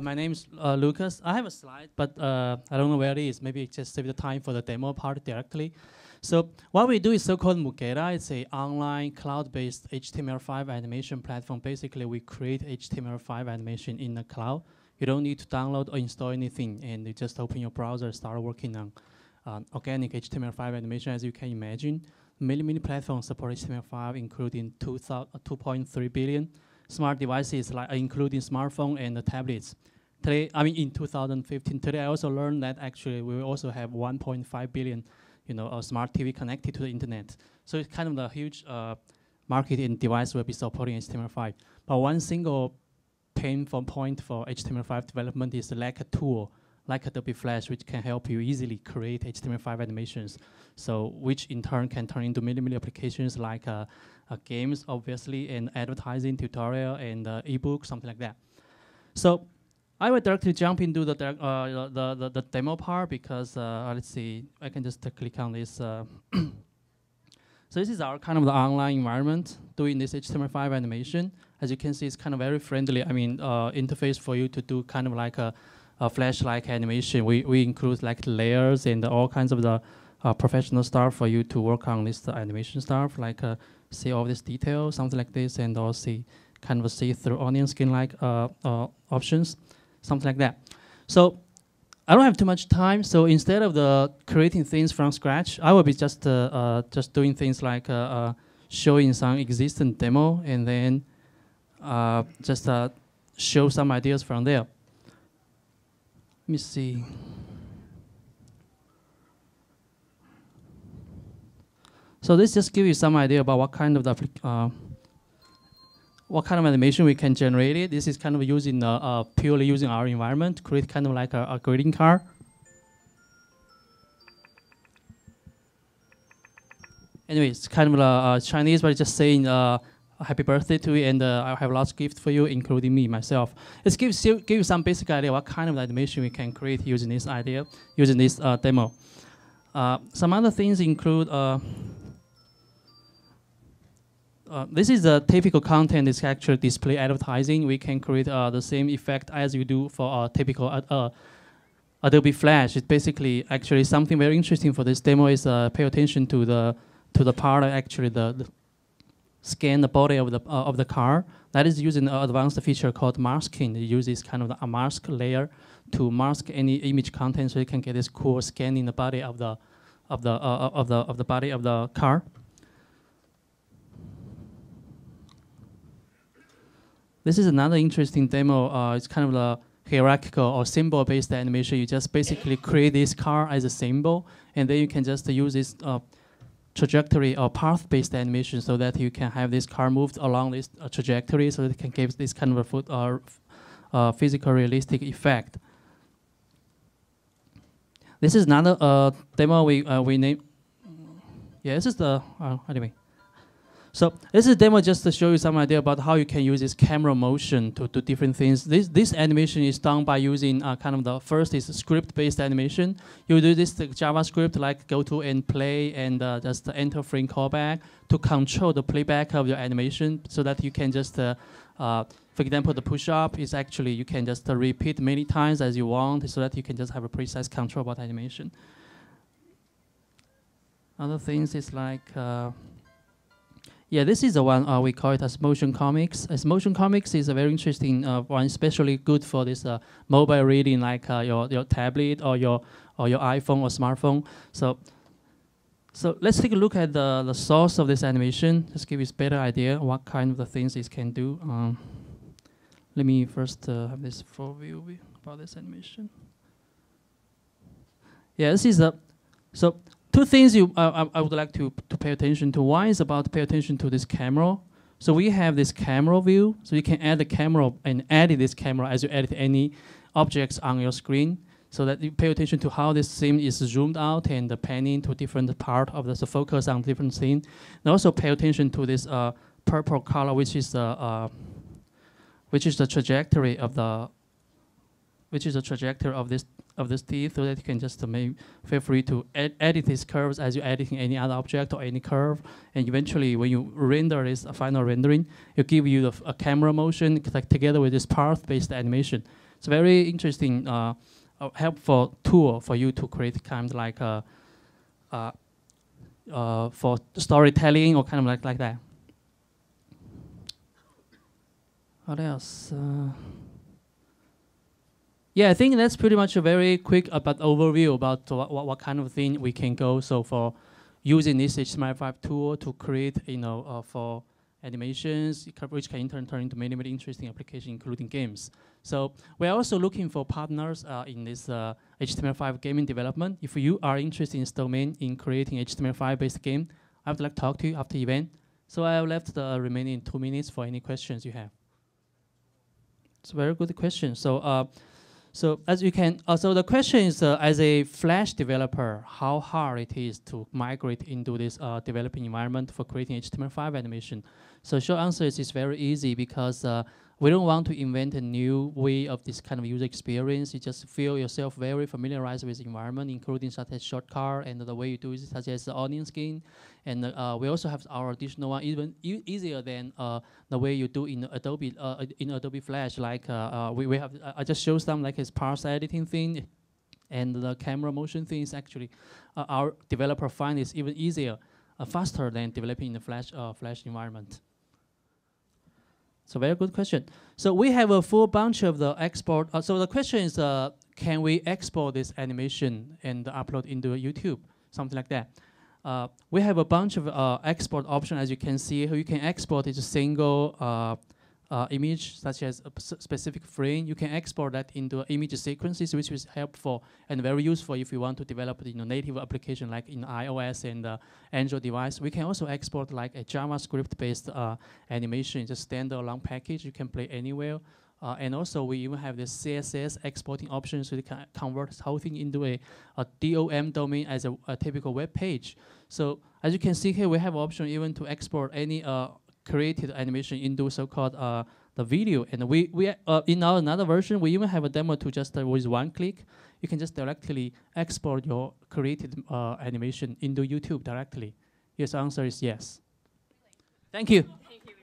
my name is uh, Lucas. I have a slide, but uh, I don't know where it is. Maybe just save the time for the demo part directly. So what we do is so-called Mugeda. It's a online cloud-based HTML5 animation platform. Basically, we create HTML5 animation in the cloud. You don't need to download or install anything, and you just open your browser, start working on um, organic HTML5 animation. As you can imagine, many many platforms support HTML5, including 2.3 billion smart devices, like including smartphone and tablets. Today, I mean, in 2015, today I also learned that actually we also have 1.5 billion, you know, a smart TV connected to the internet. So it's kind of a huge uh, market and device will be supporting HTML5. But one single pain point for HTML5 development is lack of tool, like Adobe Flash, which can help you easily create HTML5 animations. So which in turn can turn into many, many applications like uh, uh, games, obviously, and advertising, tutorial, and uh, ebook, something like that. So I will directly jump into the, uh, the, the, the, demo part because, uh, let's see, I can just click on this. Uh, so this is our kind of the online environment doing this HTML5 animation. As you can see, it's kind of very friendly. I mean, uh, interface for you to do kind of like a, a flash-like animation. We, we include like layers and all kinds of the professional stuff for you to work on this animation stuff, like see all this detail, something like this, and also kind of see through onion skin-like uh, uh, options, something like that. So I don't have too much time, so instead of the creating things from scratch, I will be just uh, uh just doing things like uh, uh, showing some existing demo and then just show some ideas from there. Let me see. So this just gives you some idea about what kind of the uh, what kind of animation we can generate it. This is kind of using uh, uh, purely using our environment to create kind of like a, a greeting card. Anyway, it's kind of uh, Chinese, but just saying uh, happy birthday to you, and uh, I have lots of gifts for you, including me myself. Gives you give you some basic idea what kind of animation we can create using this idea, using this uh, demo. Uh, some other things include uh, uh, this is a typical content is actually display advertising. We can create uh, the same effect as you do for a typical Adobe Flash. It's basically actually something very interesting for this demo is pay attention to the to the part actually the scan the body of the of the car. That is using an advanced feature called masking. It uses kind of a mask layer to mask any image content, so you can get this cool scanning the body of the of the of the of the body of the car. This is another interesting demo. Uh, it's kind of the hierarchical or symbol-based animation. You just basically create this car as a symbol, and then you can just use this uh, trajectory or path-based animation so that you can have this car moved along this uh, trajectory so that it can give this kind of a foot, uh, uh, physical realistic effect. This is another uh, demo we, we name. Yeah, this is the, anyway. So this is a demo just to show you some idea about how you can use this camera motion to do different things. This, this animation is done by using uh, kind of the first is script-based animation. You do this JavaScript like go to and play and uh, just enter frame callback to control the playback of your animation so that you can just, uh, uh for example, the push-up is actually you can just repeat many times as you want so that you can just have a precise control about animation. Other things is like uh, yeah, this is the one uh, we call it as motion comics. As motion comics is a very interesting uh, one, especially good for this uh, mobile reading, like uh, your your tablet or your or your iPhone or smartphone. So, so let's take a look at the the source of this animation. Just give you a better idea what kind of the things it can do. Um, let me first uh, have this full view about this animation. Yeah, this is the so two things you, uh, I, I would like to, to pay attention to. One is about pay attention to this camera. So we have this camera view. So you can add the camera and edit this camera as you edit any objects on your screen. So that you pay attention to how this scene is zoomed out and the panning to different part of the so focus on different scene. And also pay attention to this uh, purple color, which is the uh, which is the trajectory of the which is the trajectory of this of this teeth so that you can just uh, may feel free to ed edit these curves as you're editing any other object or any curve. And eventually, when you render this uh, final rendering, it give you the, a camera motion like, together with this path-based animation. it's a very interesting, uh, uh, helpful tool for you to create kind of like a, uh, uh, for storytelling or kind of like like that. What else? Uh, yeah, I think that's pretty much a very quick about overview about what, what, what kind of thing we can go. So for using this HTML5 tool to create, you know, uh, for animations, which can in turn turn into many, many interesting applications, including games. So we're also looking for partners uh, in this uh, HTML5 gaming development. If you are interested in this domain in creating HTML5-based game, I would like to talk to you after the event. So I have left the remaining two minutes for any questions you have. It's a very good question. So uh, so as you can, uh, so the question is, uh, as a Flash developer, how hard it is to migrate into this uh, developing environment for creating HTML5 animation. So short answer is it's very easy because uh, we don't want to invent a new way of this kind of user experience. You just feel yourself very familiarized with the environment, including such as shortcut and the way you do it, such as the onion skin. And uh, we also have our additional one, even e easier than uh, the way you do in Adobe uh, in Adobe Flash. Like uh, uh, we, we have, I just show some like his parse editing thing, and the camera motion thing is actually uh, our developer find is even easier, faster than developing in the Flash Flash environment. So very good question. So we have a full bunch of the export. Uh, so the question is, uh, can we export this animation and upload into YouTube, something like that? Uh, we have a bunch of uh, export options, as you can see. You can export it a single uh, image, such as a specific frame, you can export that into image sequences, which is helpful and very useful if you want to develop you know, native application like in iOS and uh, Android device. We can also export like a JavaScript-based uh, animation, a standalone package you can play anywhere. Uh, and also, we even have the CSS exporting options so you can convert the whole thing into a, a DOM domain as a, a, typical web page. So as you can see here, we have option even to export any uh, created animation into so-called uh, the video. And we, we uh, in our another version, we even have a demo to just uh, with one click, you can just directly export your created uh, animation into YouTube directly. Yes, answer is yes. Thank you. Thank you.